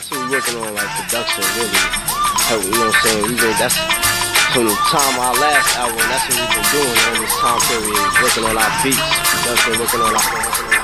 That's what we working on, like production, really. Help, you know what I'm saying? We been, that's from the time our last album, that's what we've been doing on this time period, working on our beats. That's what working on our, working on our